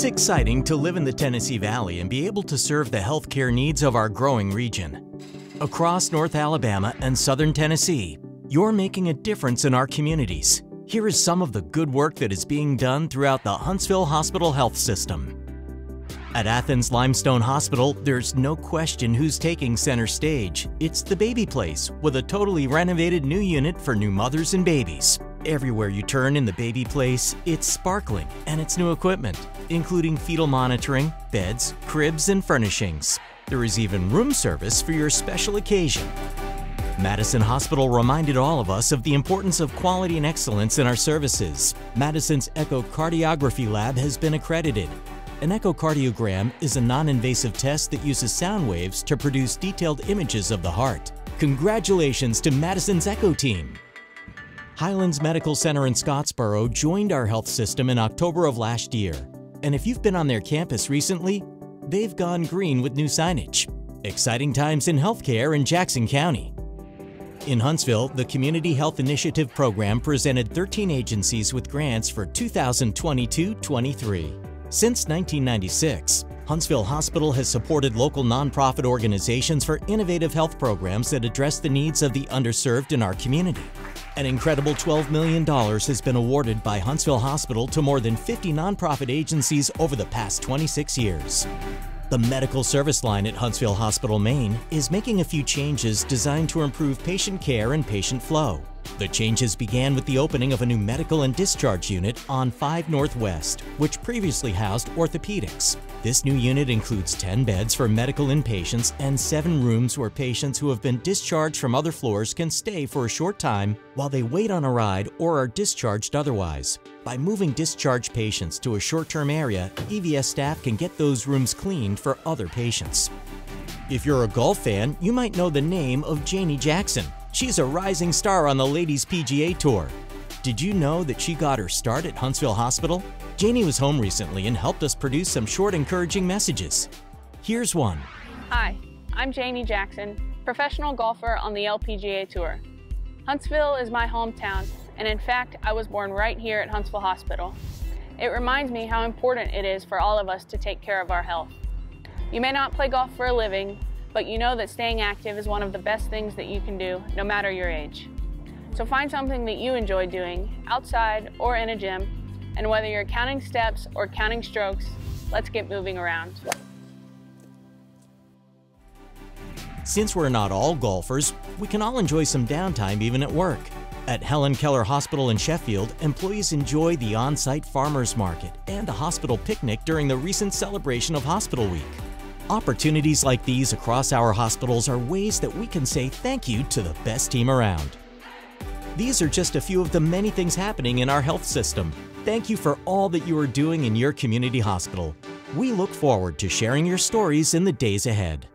It's exciting to live in the Tennessee Valley and be able to serve the healthcare needs of our growing region. Across North Alabama and Southern Tennessee, you're making a difference in our communities. Here is some of the good work that is being done throughout the Huntsville Hospital Health System. At Athens Limestone Hospital, there's no question who's taking center stage. It's the Baby Place, with a totally renovated new unit for new mothers and babies. Everywhere you turn in the Baby Place, it's sparkling and it's new equipment, including fetal monitoring, beds, cribs, and furnishings. There is even room service for your special occasion. Madison Hospital reminded all of us of the importance of quality and excellence in our services. Madison's echocardiography lab has been accredited, an echocardiogram is a non-invasive test that uses sound waves to produce detailed images of the heart. Congratulations to Madison's Echo team! Highlands Medical Center in Scottsboro joined our health system in October of last year. And if you've been on their campus recently, they've gone green with new signage. Exciting times in healthcare in Jackson County. In Huntsville, the Community Health Initiative program presented 13 agencies with grants for 2022-23. Since 1996, Huntsville Hospital has supported local nonprofit organizations for innovative health programs that address the needs of the underserved in our community. An incredible $12 million has been awarded by Huntsville Hospital to more than 50 nonprofit agencies over the past 26 years. The medical service line at Huntsville Hospital, Main is making a few changes designed to improve patient care and patient flow. The changes began with the opening of a new medical and discharge unit on 5 Northwest, which previously housed orthopedics. This new unit includes 10 beds for medical inpatients and 7 rooms where patients who have been discharged from other floors can stay for a short time while they wait on a ride or are discharged otherwise. By moving discharged patients to a short-term area, EVS staff can get those rooms cleaned for other patients. If you're a golf fan, you might know the name of Janie Jackson. She's a rising star on the Ladies PGA Tour. Did you know that she got her start at Huntsville Hospital? Janie was home recently and helped us produce some short encouraging messages. Here's one. Hi, I'm Janie Jackson, professional golfer on the LPGA Tour. Huntsville is my hometown, and in fact, I was born right here at Huntsville Hospital. It reminds me how important it is for all of us to take care of our health. You may not play golf for a living, but you know that staying active is one of the best things that you can do, no matter your age. So find something that you enjoy doing, outside or in a gym, and whether you're counting steps or counting strokes, let's get moving around. Since we're not all golfers, we can all enjoy some downtime even at work. At Helen Keller Hospital in Sheffield, employees enjoy the on-site farmers market and a hospital picnic during the recent celebration of Hospital Week. Opportunities like these across our hospitals are ways that we can say thank you to the best team around. These are just a few of the many things happening in our health system. Thank you for all that you are doing in your community hospital. We look forward to sharing your stories in the days ahead.